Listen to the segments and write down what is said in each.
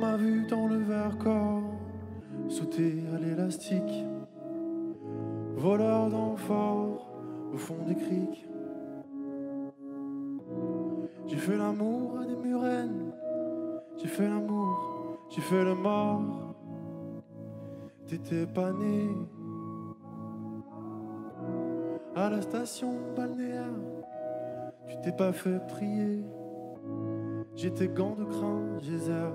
M'a vu dans le verre corps, sauter à l'élastique, voleur d'enfort au fond des criques. J'ai fait l'amour à des murennes, j'ai fait l'amour, j'ai fait le mort. T'étais pas né à la station balnéaire, tu t'es pas fait prier. J'étais gants de crin, geyser,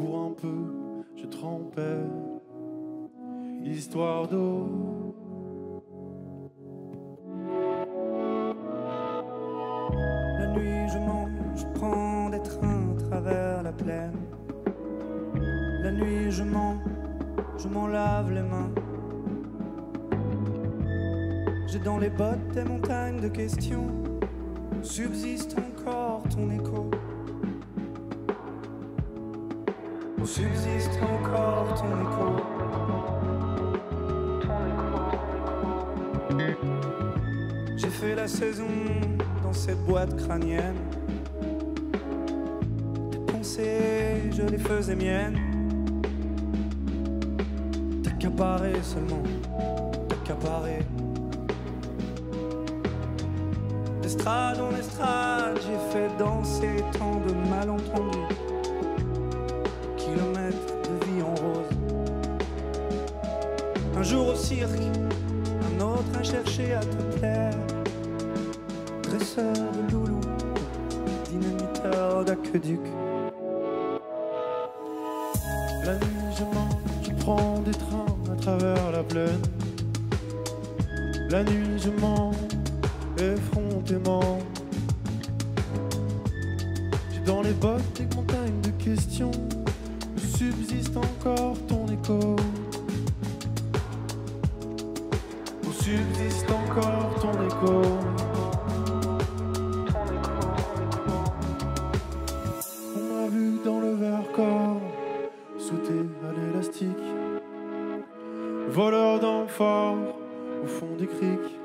pour un peu, je trempais. Histoire d'eau. La nuit, je mange, je prends des trains à travers la plaine. La nuit, je mens, je m'en lave les mains. J'ai dans les bottes des montagnes de questions. Subsiste encore ton écho. Subsiste encore ton écho. J'ai fait la saison dans cette boîte crânienne. Tes pensées, je les faisais miennes. T'accaparer seulement, t'accaparer. D'estrade en estrade, j'ai fait danser tant de malentendus. Un jour au cirque, un autre à chercher à te plaire. Dresseur de loulou, dynamiteur d'aqueduc. La nuit, je je prends des trains à travers la plaine. La nuit, je mens effrontément. J'ai dans les bottes des montagnes de questions. Subsiste encore ton écho. Subsiste encore ton écho. On m'a vu dans le verre corps sauter à l'élastique. Voleur d'enfort au fond des criques.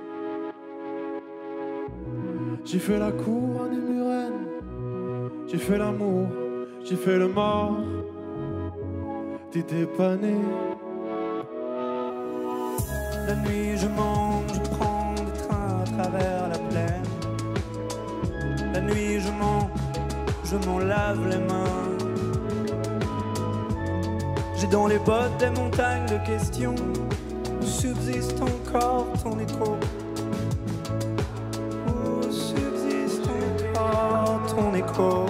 J'ai fait la cour à des murennes. J'ai fait l'amour, j'ai fait le mort. T'étais pas né. La nuit, je mange, je prends des trains à travers la plaine. La nuit, je mens, je m'en lave les mains. J'ai dans les bottes des montagnes de questions. Où subsiste encore ton écho? Où subsiste encore ton écho. Ton écho?